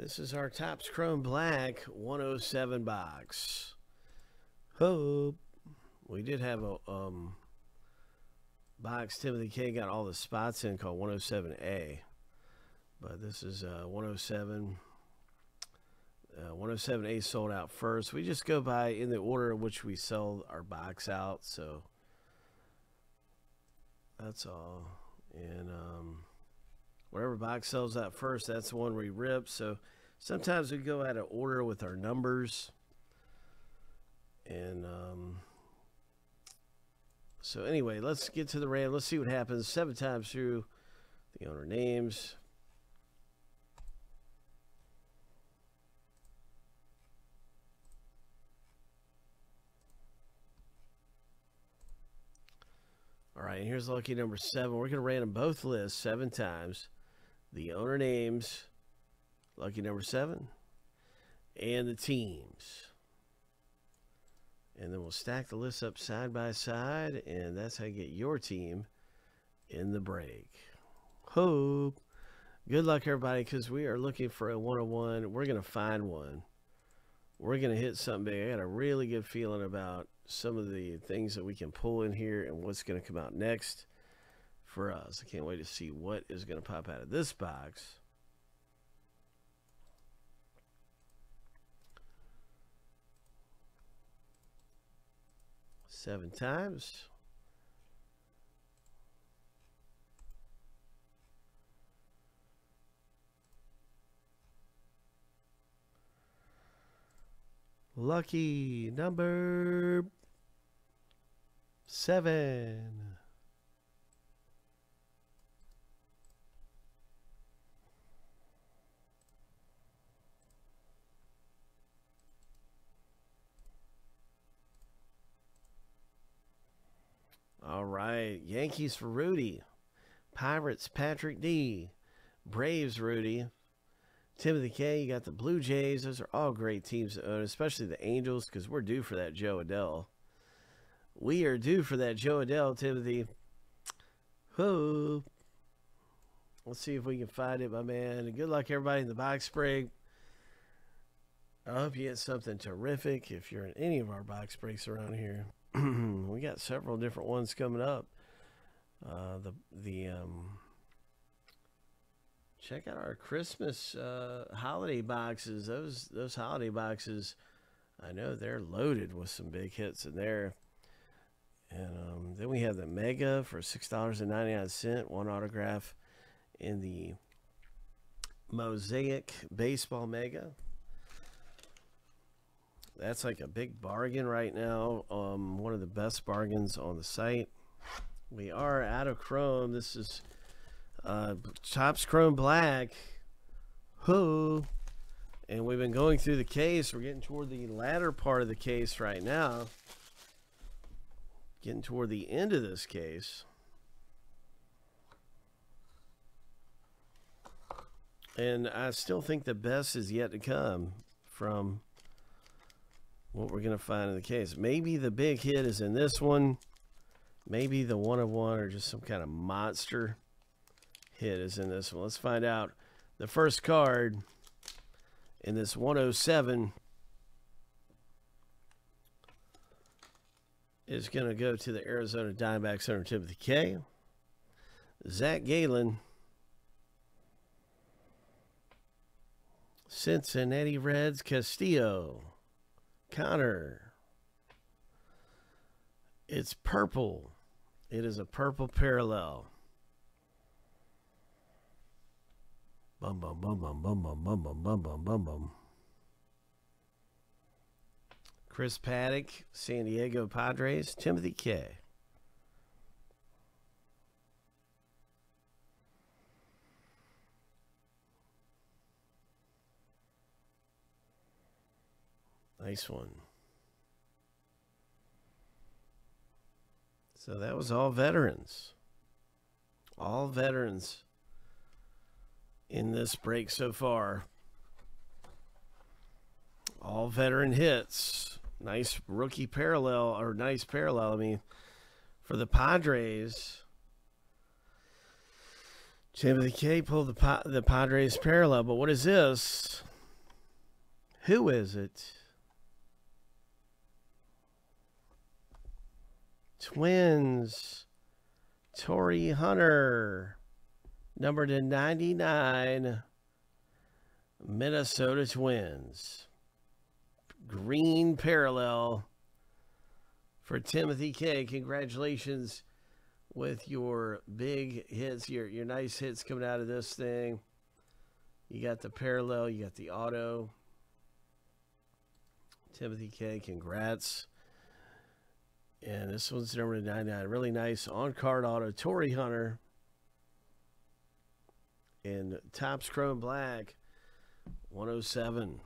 This is our Topps Chrome Black 107 box. Hope. We did have a um, box Timothy K got all the spots in called 107A. But this is uh, 107. Uh, 107A sold out first. We just go by in the order in which we sell our box out. So that's all. And um, whatever box sells out first, that's the one we rip. So sometimes we go out of order with our numbers. And um, so anyway, let's get to the RAM. Let's see what happens seven times through the owner names. All right, here's lucky number seven. We're going to random both lists seven times. The owner names, lucky number seven, and the teams. And then we'll stack the lists up side by side, and that's how you get your team in the break. Hope. Good luck, everybody, because we are looking for a 101. We're going to find one. We're going to hit something big. I got a really good feeling about some of the things that we can pull in here and what's going to come out next for us. I can't wait to see what is going to pop out of this box. Seven times. Lucky number seven. All right. Yankees for Rudy. Pirates, Patrick D. Braves, Rudy. Timothy K. You got the Blue Jays. Those are all great teams to own, especially the Angels, because we're due for that Jo Adell. We are due for that Jo Adell, Timothy. Whoa. Let's see if we can find it, my man. Good luck, everybody, in the box break. I hope you get something terrific if you're in any of our box breaks around here. we got several different ones coming up. Uh, the the um, check out our Christmas uh, holiday boxes. Those those holiday boxes, I know they're loaded with some big hits in there. And um, then we have the Mega for six dollars and ninety nine cent. One autograph in the Mosaic Baseball Mega. That's like a big bargain right now. Um, one of the best bargains on the site. We are out of Chrome. This is uh, Topps Chrome Black. Who? And we've been going through the case. We're getting toward the latter part of the case right now. Getting toward the end of this case. And I still think the best is yet to come from what we're going to find in the case. Maybe the big hit is in this one. Maybe the one of one or just some kind of monster hit is in this one. Let's find out. The first card in this 107 is going to go to the Arizona Diamondbacks under Timothy K. Zac Gallen. Cincinnati Reds Castillo. Connor. It's purple. It is a purple parallel. Bum bum bum bum bum bum bum bum bum bum bum bum. Chris Paddack, San Diego Padres, Timothy K. Nice one. So that was all veterans. All veterans in this break so far. All veteran hits. Nice rookie parallel, or nice parallel, I mean, for the Padres. Timothy K pulled the, the Padres parallel, but what is this? Who is it? Twins. Torii Hunter. Number to 99. Minnesota Twins. Green parallel for Timothy K. Congratulations with your big hits, your your nice hits coming out of this thing. You got the parallel, you got the auto. Timothy K, congrats. And this one's number 99. Really nice on card auto. Torii Hunter. And Topps Chrome Black 107.